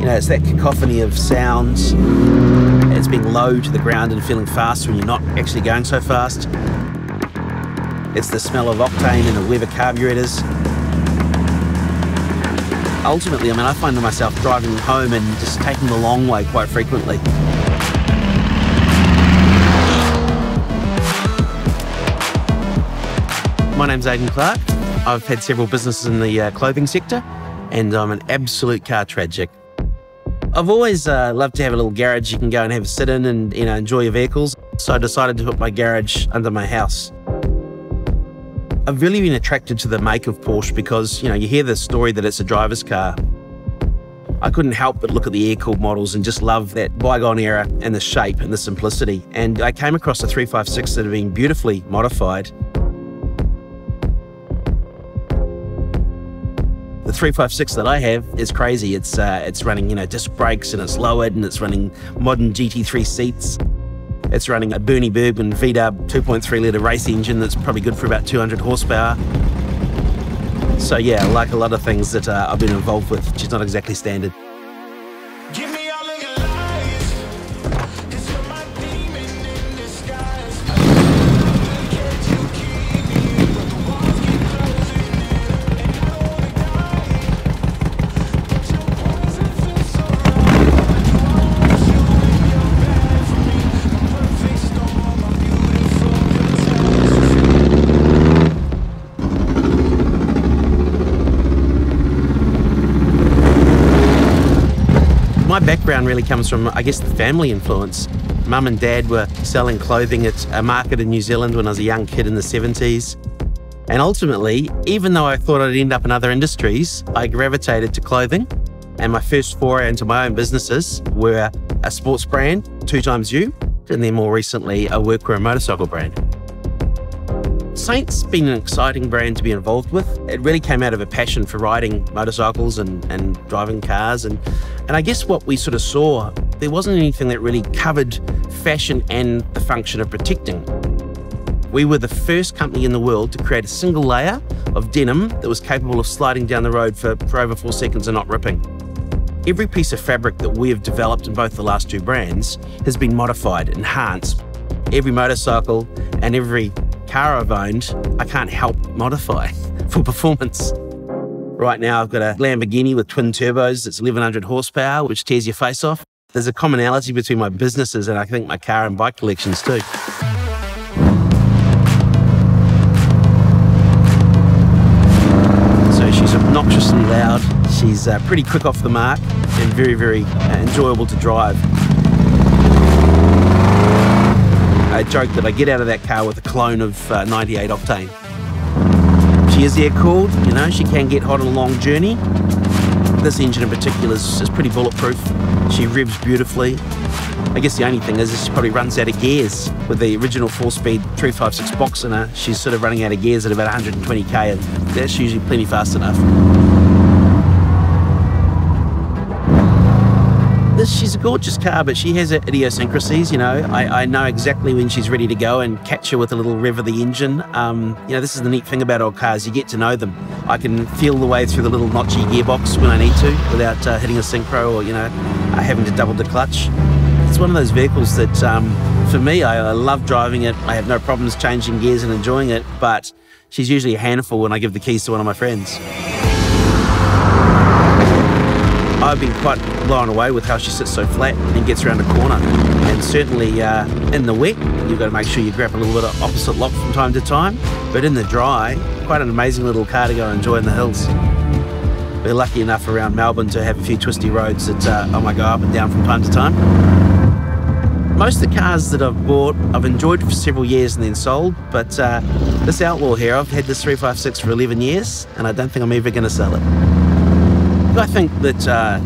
You know, it's that cacophony of sounds. It's being low to the ground and feeling fast when you're not actually going so fast. It's the smell of octane in the Weber carburetors. Ultimately, I mean, I find myself driving home and just taking the long way quite frequently. My name's Aidan Clarke. I've had several businesses in the uh, clothing sector, and I'm an absolute car tragic. I've always uh, loved to have a little garage you can go and have a sit in and you know enjoy your vehicles. So I decided to put my garage under my house. I've really been attracted to the make of Porsche because you know you hear the story that it's a driver's car. I couldn't help but look at the air-cooled models and just love that bygone era and the shape and the simplicity. And I came across a 356 that had been beautifully modified The 356 that I have is crazy. It's uh, it's running you know disc brakes and it's lowered and it's running modern GT3 seats. It's running a Bernie Bergman VW 2.3 litre race engine that's probably good for about 200 horsepower. So yeah, like a lot of things that uh, I've been involved with, which is not exactly standard. My background really comes from, I guess, the family influence. Mum and dad were selling clothing at a market in New Zealand when I was a young kid in the 70s. And ultimately, even though I thought I'd end up in other industries, I gravitated to clothing. And my first foray into my own businesses were a sports brand, 2XU, and then more recently, a workwear motorcycle brand. Saint's been an exciting brand to be involved with. It really came out of a passion for riding motorcycles and, and driving cars. And, and I guess what we sort of saw, there wasn't anything that really covered fashion and the function of protecting. We were the first company in the world to create a single layer of denim that was capable of sliding down the road for, for over four seconds and not ripping. Every piece of fabric that we have developed in both the last two brands has been modified, enhanced. Every motorcycle and every car I've owned, I can't help modify for performance. Right now, I've got a Lamborghini with twin turbos that's 1100 horsepower, which tears your face off. There's a commonality between my businesses and I think my car and bike collections too. So she's obnoxiously loud. She's uh, pretty quick off the mark and very, very uh, enjoyable to drive. I joke that I get out of that car with a clone of uh, 98 octane. She is air cooled, you know, she can get hot on a long journey. This engine in particular is, is pretty bulletproof. She revs beautifully. I guess the only thing is, is she probably runs out of gears. With the original four-speed 356 box in her, she's sort of running out of gears at about 120k, and that's usually plenty fast enough. Gorgeous car, but she has her idiosyncrasies. You know, I, I, know exactly when she's ready to go and catch her with a little rev of the engine. Um, you know, this is the neat thing about old cars. You get to know them. I can feel the way through the little notchy gearbox when I need to without uh, hitting a synchro or, you know, uh, having to double the clutch. It's one of those vehicles that, um, for me, I, I love driving it. I have no problems changing gears and enjoying it, but she's usually a handful when I give the keys to one of my friends. I've been quite blown away with how she sits so flat and gets around a corner. And certainly uh, in the wet, you've got to make sure you grab a little bit of opposite lock from time to time. But in the dry, quite an amazing little car to go and enjoy in the hills. We're lucky enough around Melbourne to have a few twisty roads that uh, I might go up and down from time to time. Most of the cars that I've bought, I've enjoyed for several years and then sold, but uh, this Outlaw here, I've had this 356 for 11 years, and I don't think I'm ever going to sell it. I think that uh,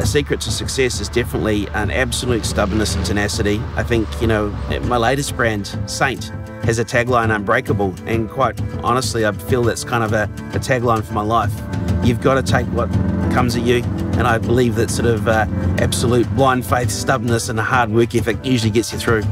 a secret to success is definitely an absolute stubbornness and tenacity. I think, you know, my latest brand, Saint, has a tagline unbreakable. And quite honestly, I feel that's kind of a, a tagline for my life. You've got to take what comes at you. And I believe that sort of uh, absolute blind faith, stubbornness, and a hard work ethic usually gets you through.